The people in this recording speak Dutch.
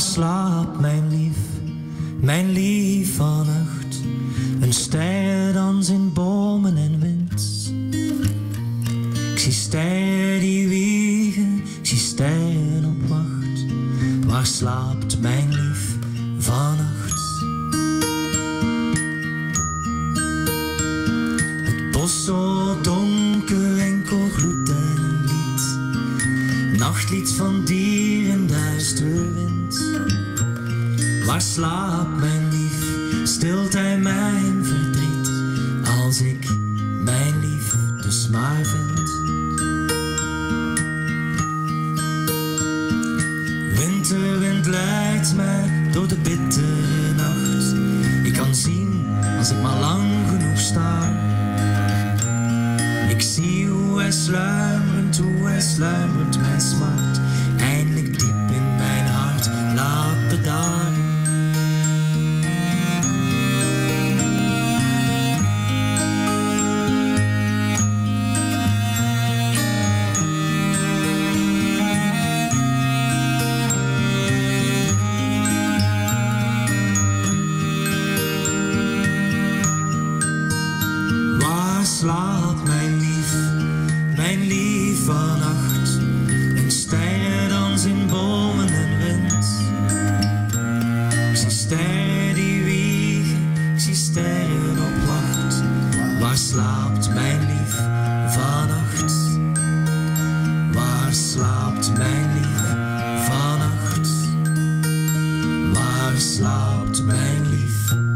Waar slaapt mijn lief, mijn lief vannacht? Een sterrendans in bomen en wind. Ik zie sterren die wiegen, ik zie sterren op wacht. Waar slaapt mijn lief vannacht? Het bos zo donker, enkel gloed en een lied. Nachtlied van dieren, Waar slaapt mijn lief, stilt hij mijn verdriet, als ik mijn lief dus maar vind. Winterwind leidt mij door de bittere nacht. Ik kan zien als ik maar lang genoeg sta. Ik zie hoe hij sluimerend, hoe hij sluimerend mijn smart Waar slaapt mijn lief, mijn lief vannacht? Een sterrendans in bomen en wind. Ik zie sterren die wiegen, ik zie sterren op wacht. Waar slaapt mijn lief vannacht? Waar slaapt mijn lief vannacht? Waar slaapt mijn lief?